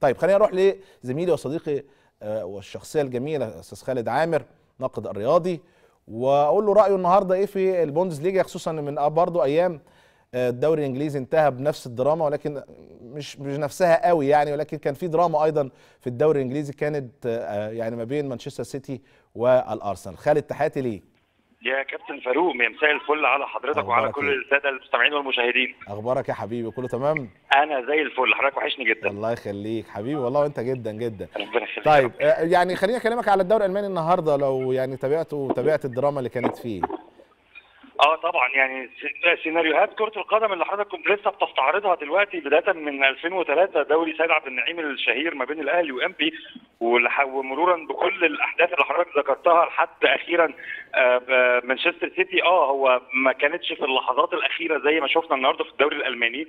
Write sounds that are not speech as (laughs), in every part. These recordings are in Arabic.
طيب خلينا نروح لزميلي وصديقي آه، والشخصية الجميلة أستاذ خالد عامر ناقد الرياضي وأقول له رأيه النهارده إيه في البوندس ليجا خصوصا من برضه أيام آه، الدوري الإنجليزي انتهى بنفس الدراما ولكن مش مش نفسها قوي يعني ولكن كان في دراما أيضا في الدوري الإنجليزي كانت آه، يعني ما بين مانشستر سيتي والأرسنال. خالد تحياتي ليك. يا كابتن فاروق مساء الفل على حضرتك وعلى كل إيه؟ السادة المستمعين والمشاهدين. أخبارك يا حبيبي؟ كله تمام؟ أنا زي الفل. حضرتك وحشني جدا. الله يخليك حبيبي والله وأنت جدا جدا. ربنا يخليك. طيب آه، يعني خليني أكلمك على الدوري الألماني النهارده لو يعني تابعته وتابعت الدراما اللي كانت فيه. آه طبعا يعني سيناريوهات كرة القدم اللي حضرتك كنت لسه بتستعرضها دلوقتي بداية من 2003 دوري سيد عبد النعيم الشهير ما بين الأهلي وامبي ومرورا بكل الأحداث اللي حضرتك ذكرتها لحد أخيرا آه، مانشستر سيتي آه هو ما كانتش في اللحظات الأخيرة زي ما شفنا النهارده في الدوري الألماني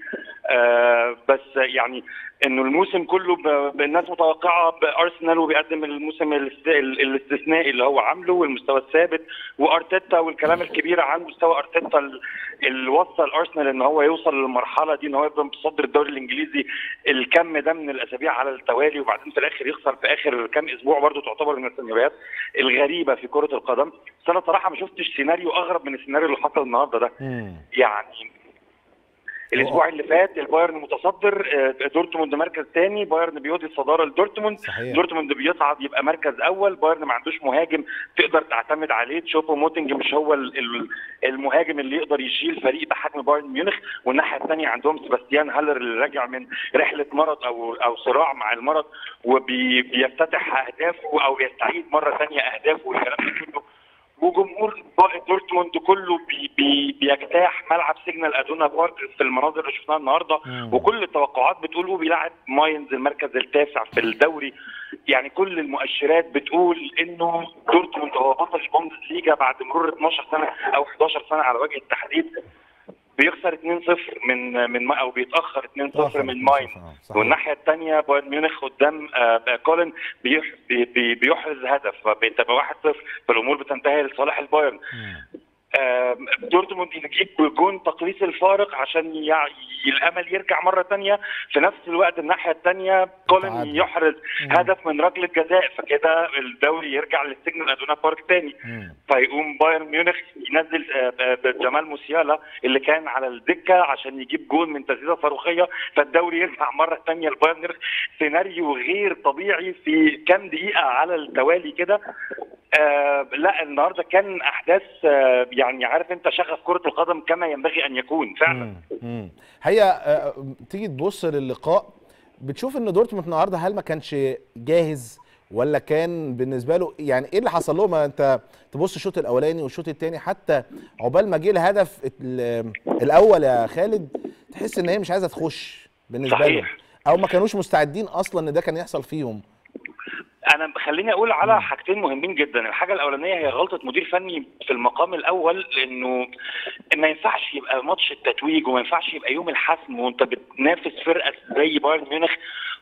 آه، بس يعني إنه الموسم كله ب- ب- الناس متوقعة بأرسنال وبيقدم الموسم الاست- ال- الاستثنائي اللي هو عامله والمستوى الثابت وأرتيتا والكلام الكبير عن مستوى أرتيتا ال- اللي وصل أرسنال إن هو يوصل للمرحلة دي إن هو يبقى متصدر الدوري الإنجليزي الكم ده من الأسابيع على التوالي وبعدين في الآخر يخسر في آخر كام أسبوع برضه تعتبر من السيناريوهات الغريبة في كرة القدم بس أنا صراحة ما شفتش سيناريو أغرب من السيناريو اللي حصل النهارده ده. يعني الأسبوع اللي فات البايرن متصدر آه، دورتموند مركز ثاني بايرن بيودي الصدارة لدورتموند. دورتموند بيصعد يبقى مركز أول بايرن ما عندوش مهاجم تقدر تعتمد عليه. تشوبو موتنج مش هو ال- ال- المهاجم اللي يقدر يشيل فريق بحجم بايرن ميونخ. والناحية الثانية عندهم سيباستيان هالر اللي راجع من رحلة مرض أو أو صراع مع المرض وبيفتتح أهدافه أو يستعيد مرة ثانية أهدافه والكلام ده كله وجمهور دورتموند كله بي بي بيجتاح ملعب سيجنال إيدونا بارك في المناظر اللي شفناها النهارده. وكل التوقعات بتقول هو بيلعب ماينز المركز التاسع في الدوري. يعني كل المؤشرات بتقول إنه دورتموند هو بطل البوندسليجا بعد مرور 12 سنة أو 11 سنة على وجه التحديد. بيخسر 2-0 من من أو بيتأخر 2-0 من ماينز. والناحية الثانية بايرن ميونخ قدام آه، كولن بيح بي- بي- بيحرز هدف فبتبقى 1-0 فالأمور بتنتهي لصالح البايرن. آه، دورتموند يجيب جون تقليص الفارق عشان يع- الأمل يرجع مرة ثانية في نفس الوقت الناحية الثانية كولن. يحرز. هدف من ركلة جزاء فكده الدوري يرجع لسيجنال إيدونا بارك ثاني. فيقوم بايرن ميونخ ينزل آه، آه، جمال موسيالا اللي كان على الدكة عشان يجيب جون من تسديده صاروخية فالدوري يرجع مرة ثانية لبايرن ميونخ سيناريو غير طبيعي في كام دقيقة على التوالي كده آه لا النهارده كان أحداث آه يعني عارف أنت شغف كرة القدم كما ينبغي أن يكون فعلا مم. مم. هي آه، تيجي تبص للقاء بتشوف إن دورتموند النهارده هل ما كانش جاهز ولا كان بالنسبة له يعني إيه اللي حصل له ما أنت تبص الشوط الأولاني والشوط الثاني حتى عقبال ما جه الهدف ال- الأول يا خالد تحس إن هي مش عايزة تخش بالنسبة لهم صحيح. أو ما كانوش مستعدين أصلا إن ده كان يحصل فيهم أنا خليني أقول على حاجتين مهمين جدا. الحاجة الأولانية هي غلطة مدير فني في المقام الأول انه ما ينفعش يبقى ماتش التتويج وما ينفعش يبقى يوم الحسم وأنت بتنافس فرقة زي بايرن ميونخ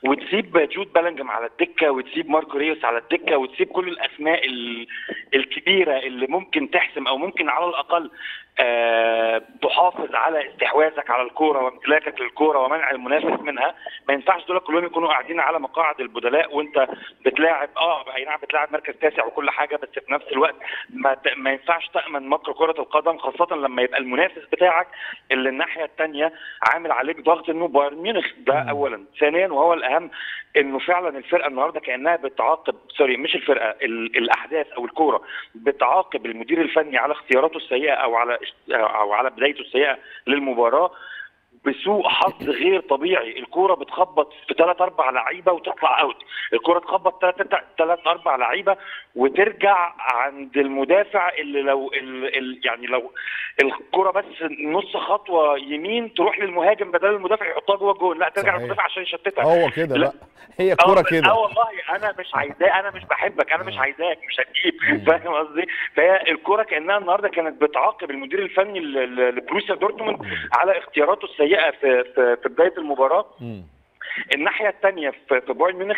وتسيب جود بلنجم على الدكة وتسيب ماركو ريوس على الدكة وتسيب كل الاسماء ال- الكبيرة اللي ممكن تحسم أو ممكن على الأقل آه تحافظ على استحواذك على الكورة وامتلاكك للكورة ومنع المنافس منها. ما ينفعش دول كلهم يكونوا قاعدين على مقاعد البدلاء وأنت بتلاعب آه أي نعم بتلاعب مركز تاسع وكل حاجة بس في نفس الوقت ما, ت- ما ينفعش تأمن مكر كرة القدم خاصة لما يبقى المنافس بتاعك اللي الناحية الثانية عامل عليك ضغط إنه بايرن ميونخ. ده. اولا. ثانيا وهو الأهم إنه فعلا الفرقة النهارده كأنها بتعاقب سوري مش الفرقة ال- الأحداث أو الكورة بتعاقب المدير الفني على اختياراته السيئة أو على أو على بدايته السيئة للمباراة. بسوء حظ غير طبيعي الكورة بتخبط في ثلاث أربع لعيبة وتطلع أوت الكورة تخبط ثلاث ثلاث أربع لعيبة وترجع عند المدافع اللي لو ال ال يعني لو الكورة بس نص خطوة يمين تروح للمهاجم بدل المدافع يحطها جوه الجول لا ترجع. للمدافع عشان يشتتها هو كده لا. لا هي كوره آه كده آه والله أنا مش عايزاه أنا مش بحبك أنا مش آه. عايزاك مش هتجيب مم. فاهم قصدي؟ فهي الكورة كأنها النهارده كانت بتعاقب المدير الفني لبروسيا دورتموند. على اختياراته السيئة في في, في بداية المباراة. الناحية الثانية في, في بايرن ميونخ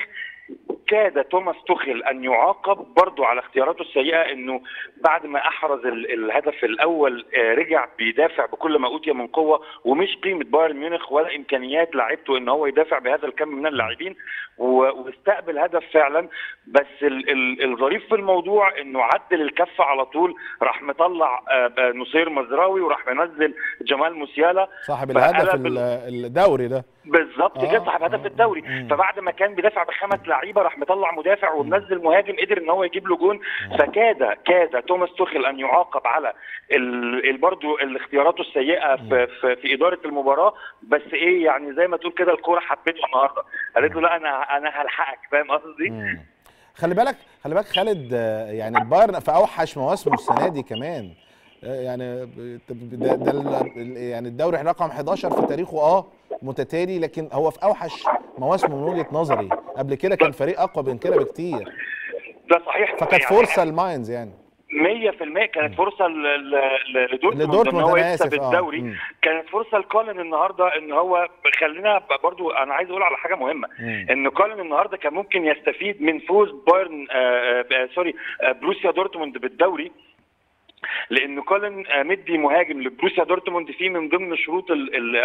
كاد توماس توخيل أن يعاقب برضه على اختياراته السيئة إنه بعد ما أحرز ال- الهدف الأول آه، رجع بيدافع بكل ما أوتي من قوة ومش قيمة بايرن ميونخ ولا إمكانيات لاعيبته إن هو يدافع بهذا الكم من اللاعبين واستقبل هدف فعلا. بس ال- ال- الظريف في الموضوع إنه عدل الكفه على طول راح مطلع آه، آه، نصير مزراوي وراح منزل جمال موسيالا. صاحب الهدف ال- ال- الدوري ده. بالظبط آه، كده صاحب هدف الدوري. فبعد ما كان بيدافع بخمس لعيبة راح مطلع مدافع ومنزل مهاجم قدر إن هو يجيب له جون. فكاد كاد توماس توخيل أن يعاقب على برضه الاختياراته السيئة في, في في إدارة المباراة. بس إيه يعني زي ما تقول كده الكورة حبيته النهارده. قالت له لا أنا أنا هلحقك. فاهم قصدي؟ خلي بالك خلي بالك خالد يعني البايرن في أوحش مواسمه السنة دي كمان. آه، يعني ده, ده يعني الدوري رقم 11 في تاريخه آه متتالي لكن هو في أوحش مواسمه من وجهة نظري. قبل كده كان فريق أقوى من كده بكتير. ده صحيح فكانت يعني فرصة لماينز يعني. 100% كانت فرصة لدورتموند إن هو يكسب آه. الدوري. كانت فرصة لكولن النهارده إن هو خلينا برضو أنا عايز أقول على حاجة مهمة. مم. إن كولن النهارده كان ممكن يستفيد من فوز بايرن آه آه sorry آه بروسيا دورتموند بالدوري. لأن كولن مدي مهاجم لبروسيا دورتموند فيه من ضمن شروط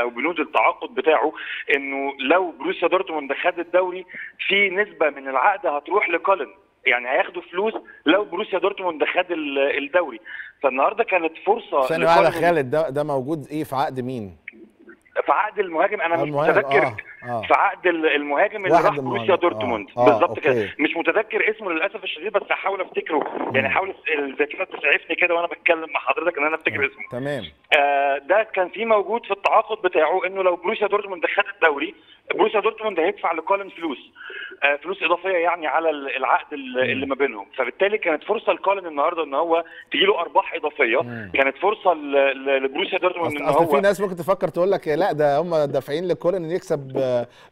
أو بنود التعاقد بتاعه إنه لو بروسيا دورتموند خد الدوري في نسبة من العقد هتروح لكولن يعني هياخدوا فلوس لو بروسيا دورتموند خد ال- الدوري. فالنهاردة كانت فرصة ثانية واحدة خالد ده ده موجود إيه؟ في عقد مين؟ في عقد المهاجم أنا مش متذكر. آه، آه. في عقد ال- المهاجم اللي راح بروسيا آه، دورتموند. آه، بالظبط كده. مش متذكر اسمه للأسف الشديد بس هحاول أفتكره. يعني حاول الذاكرة تسعفني كده وأنا بتكلم مع حضرتك إن أنا أفتكر اسمه. تمام. آه، ده كان في موجود في التعاقد بتاعه إنه لو بروسيا دورتموند خد الدوري بروسيا دورتموند هيدفع لكولن فلوس. آه، فلوس إضافية يعني على ال- العقد ال- اللي ما بينهم. فبالتالي كانت فرصة لكولن النهارده إن هو تجي له أرباح إضافية. مم. كانت فرصة لبروسيا دورتموند إن اصل في هو ناس ممكن تفكر تقول لك لأ ده هم دافعين لكولن يكسب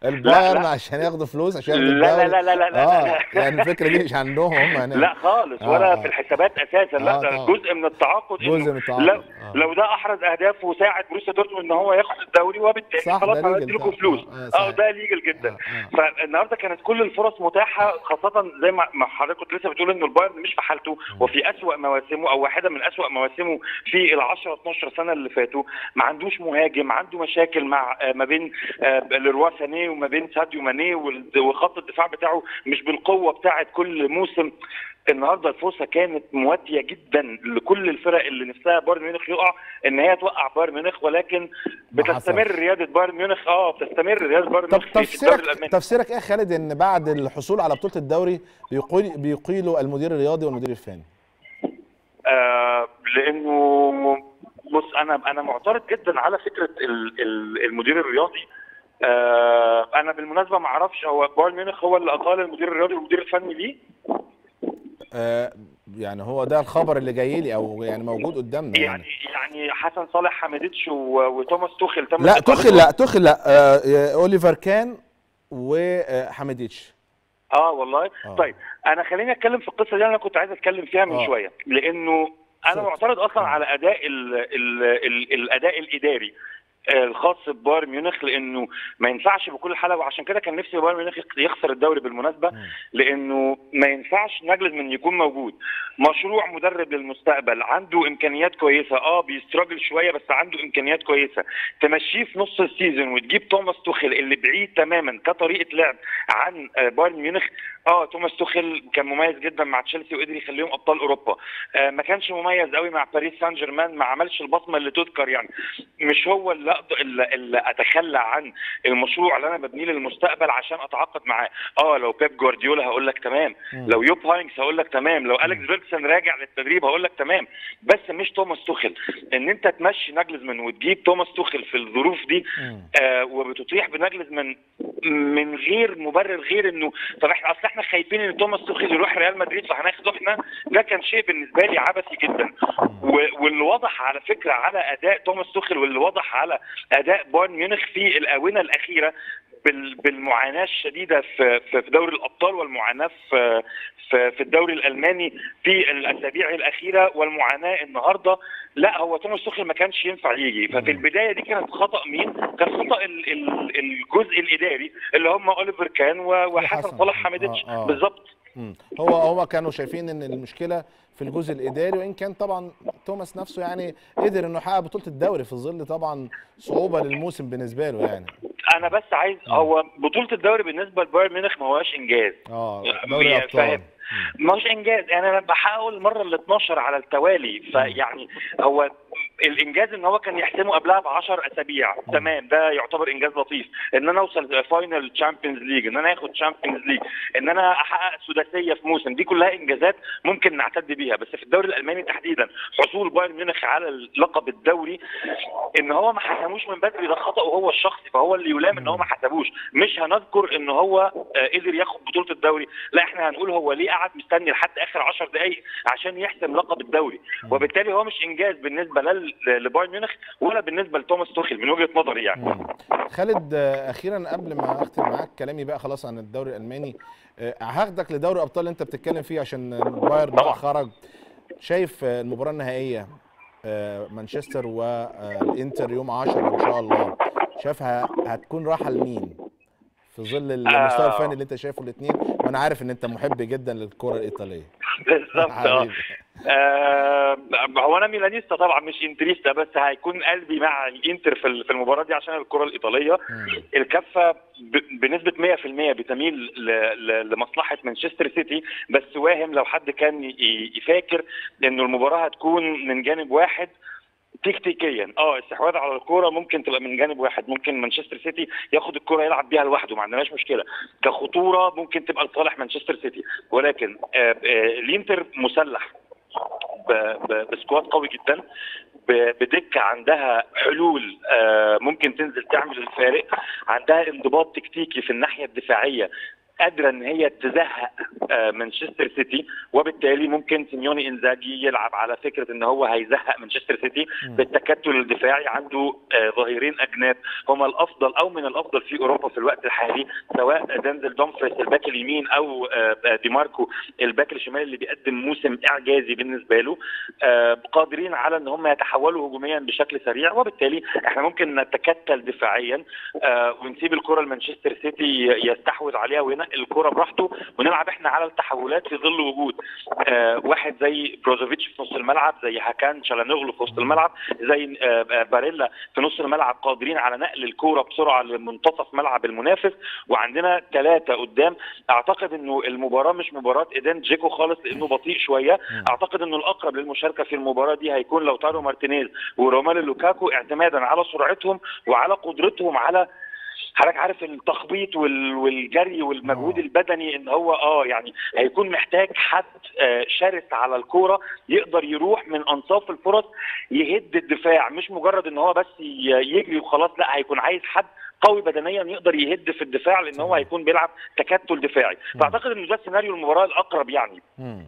آه، لا. عشان ياخدوا فلوس عشان لا لا لا لا لا لا آه لا. يعني الفكرة دي مش عندهم هم (laughs) هنا لا خالص آه، ولا آه. في الحسابات أساسا لا آه، ده طبعا. جزء من التعاقد جزء من التعاقد، لو, آه. لو ده أحرز أهداف وساعد بروسيا دورتموند إن هو ياخد الدوري وبالتالي خلاص هندي لكم. فلوس آه، آه، آه صحيح. ده legal جدا آه، فالنهاردة كانت كل الفرص متاحة خاصة زي ما ما حضرتك كنت لسه بتقول إنه البايرن مش في حالته وفي أسوأ مواسمه أو واحدة من أسوأ مواسمه في ال 10 12 سنة اللي فاتوا ما عندوش مهاجم عنده مشاكل مع آه، ما بين آه، ليروا سانيه وما بين ساديو ماني وخط الدفاع بتاعه مش بالقوة بتاعه كل موسم. النهارده الفرصة كانت مواتية جدا لكل الفرق اللي نفسها بايرن ميونخ يقع إن هي توقع بايرن ميونخ ولكن بتستمر. رياده بايرن ميونخ. آه بتستمر رياده بايرن ميونخ في- تفسيرك تفسيرك إيه خالد إن بعد الحصول على بطولة الدوري بيقول بيقيلوا المدير الرياضي والمدير الفني؟ آه لأنه بص أنا أنا معترض جدا على فكرة ال- ال- المدير الرياضي. آه أنا بالمناسبة ما أعرفش هو بايرن ميونخ هو اللي أقال المدير الرياضي والمدير الفني ليه آه يعني هو ده الخبر اللي جاي لي أو يعني موجود قدامنا يعني يعني يعني حسن صالح حميديتش و- وتوماس توخل لا. توخل لا توخل لا آه آه، أوليفر كان وحمديتش آه والله آه. طيب أنا خليني أتكلم في القصة دي أنا كنت عايز أتكلم فيها من آه. شوية لأنه أنا. معترض أصلا على أداء ال ال ال الأداء الإداري الخاص ببايرن ميونخ لأنه ما ينفعش بكل حالة وعشان كده كان نفسي بايرن ميونخ يخسر الدوري بالمناسبة. لأنه ما ينفعش نجلزمان يكون موجود مشروع مدرب للمستقبل عنده إمكانيات كويسة آه بي struggle شوية بس عنده إمكانيات كويسة تمشيه في نص ال season وتجيب توماس توخيل اللي بعيد تماما كطريقة لعب عن آه، بايرن ميونخ آه توماس توخيل كان مميز جدا مع تشيلسي وقدر يخليهم أبطال أوروبا. آه ما كانش مميز قوي مع باريس سان جيرمان ما عملش البصمة اللي تذكر يعني. مش هو اللي اللي, اللي أتخلى عن المشروع اللي أنا ببنيه للمستقبل عشان أتعاقد معاه. آه لو بيب جوارديولا هقول لك تمام. لو يوب هاينكس هقول لك تمام. لو أليكس فيرجسون راجع للتدريب هقول لك تمام. بس مش توماس توخيل. إن أنت تمشي نجلزمان وتجيب توماس توخيل في الظروف دي. آه وبتطيح بنجلزمان من غير مبرر غير إنه طب إحنا أصل إحنا خايفين ان توماس توخيل يروح ريال مدريد فهناخده إحنا ده كان شيء بالنسبة لي عبثي جدا. واللي واضح على فكرة على أداء توماس توخيل واللي واضح على أداء بايرن ميونخ في الآونة الأخيرة بالمعاناة الشديدة في في في دوري الأبطال والمعاناة في في الدوري الألماني في الأسابيع الأخيرة والمعاناة النهارده لا هو توماس توخيل ما كانش ينفع يجي ففي البداية دي كانت خطأ مين؟ كان خطأ ال- ال- الجزء الإداري اللي هم أوليفر كان وحسن. صالح حميدتش آه، آه. بالظبط. هو هو كانوا شايفين إن المشكلة في الجزء الإداري وإن كان طبعا توماس نفسه يعني قدر إنه يحقق بطولة الدوري في ظل طبعا صعوبة للموسم بالنسبة له يعني أنا بس عايز هو بطولة الدوري بالنسبة لبايرن ميونخ ما هواش إنجاز. آه يعني دوري أبطال. هوش إنجاز. يعني أنا بحاول المره ال 12 على التوالي. فيعني هو الإنجاز إن هو كان يحسمه قبلها ب 10 اسابيع تمام ده يعتبر إنجاز لطيف. إن أنا أوصل final Champions League إن أنا آخد Champions League إن أنا أحقق سداسيه في موسم دي كلها إنجازات ممكن نعتد بيها. بس في الدوري الألماني تحديدا حصول بايرن ميونخ على لقب الدوري إن هو ما حسموش من بدري ده خطأه هو الشخصي فهو اللي يلام إن هو ما حسموش. مش هنذكر إن هو آه، قدر ياخد بطولة الدوري. لا إحنا هنقول هو ليه قعد مستني لحد آخر 10 دقائق عشان يحسم لقب الدوري. وبالتالي هو مش إنجاز بالنسبة لا لبايرن ميونخ ولا بالنسبة لتوماس توخيل من وجهة نظري يعني مم. خالد آه، أخيرا قبل ما أختم معاك كلامي بقى خلاص عن الدوري الألماني آه، هاخدك لدوري الابطال اللي أنت بتتكلم فيه عشان بايرن. خرج شايف آه، المباراة النهائية مانشستر والانتر يوم 10 إن شاء الله شايفها هتكون رايحة لمين في ظل المستوى. الفني اللي أنت شايفه الاثنين وأنا عارف إن أنت محب جدا للكرة الإيطالية بالظبط آه هو أنا ميلانيستا طبعا مش إنتريستا بس هيكون قلبي مع الإنتر في ال- في المباراة دي عشان الكرة الإيطالية. الكفة بنسبة 100% بتميل لمصلحة مانشستر سيتي بس واهم لو حد كان فاكر إنه المباراة هتكون من جانب واحد تكتيكيا. آه استحواذ على الكورة ممكن تبقى من جانب واحد. ممكن مانشستر سيتي ياخد الكورة يلعب بيها لوحده ما عندناش مشكلة. كخطورة ممكن تبقى لصالح مانشستر سيتي. ولكن آه، آه، الإنتر مسلح. ب squad قوي جدا بدكة عندها حلول آه، ممكن تنزل تعمل الفارق عندها انضباط تكتيكي في الناحية الدفاعية. قادرة إن هي تزهق آه، مانشستر سيتي وبالتالي ممكن سيموني إنزاجي يلعب على فكرة إن هو هيزهق مانشستر سيتي. بالتكتل الدفاعي عنده آه، ظهيرين اجناب هما الأفضل أو من الأفضل في أوروبا في الوقت الحالي سواء دانزل دومفريس ال back اليمين أو آه، دي ماركو ال back الشمالي اللي بيقدم موسم إعجازي بالنسبة له قادرين على إن هم يتحولوا هجوميا بشكل سريع وبالتالي إحنا ممكن نتكتل دفاعيا ونسيب الكرة لمانشستر سيتي يستحوذ عليها وينقل الكره براحته ونلعب إحنا على التحولات في ظل وجود آه، واحد زي بروزوفيتش في نص الملعب زي هاكان شالانوغلو في وسط الملعب زي آه، آه، باريلا في نص الملعب قادرين على نقل الكوره بسرعة لمنتصف ملعب المنافس وعندنا ثلاثة قدام. أعتقد إنه المباراة مش مباراة إيدين دجيكو خالص لأنه بطيء شوية. أعتقد إنه الأقرب للمشاركة في المباراة دي هيكون لاوتارو مارتينيز وروميلو لوكاكو اعتمادا على سرعتهم وعلى قدرتهم على حضرتك عارف التخبيط وال- والجري والمجهود آه. البدني إن هو آه يعني هيكون محتاج حد آه، شرس على الكورة يقدر يروح من أنصاف الفرص يهد الدفاع مش مجرد إن هو بس يجري وخلاص لا هيكون عايز حد قوي بدنيا يقدر يهد في الدفاع لإن هو هيكون بيلعب تكتل دفاعي فأعتقد إن ده سيناريو المباراة الأقرب يعني مم.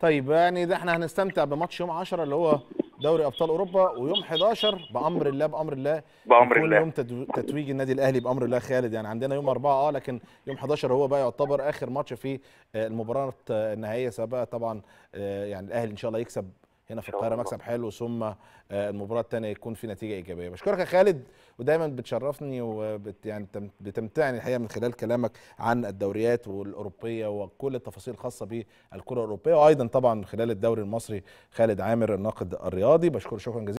طيب يعني ده إحنا هنستمتع بماتش يوم 10 اللي هو دوري أبطال أوروبا ويوم 11 بأمر الله بأمر الله يكون الله. يوم تتويج النادي الأهلي بأمر الله خالد يعني عندنا يوم 4 آه لكن يوم 11 هو بقى يعتبر آخر ماتش في آه، المباراة آه، النهائية سواء بقى طبعا آه، يعني الأهلي إن شاء الله يكسب هنا في القاهرة مكسب حلو ثم آه، المباراة الثانية يكون في نتيجة إيجابية. بشكرك يا خالد ودايما بتشرفني وبت يعني تم- بتمتعني الحقيقة من خلال كلامك عن الدوريات والأوروبية وكل التفاصيل الخاصة بالكرة الأوروبية وأيضا طبعا خلال الدوري المصري خالد عامر الناقد الرياضي. بشكره شكرا جزيلا.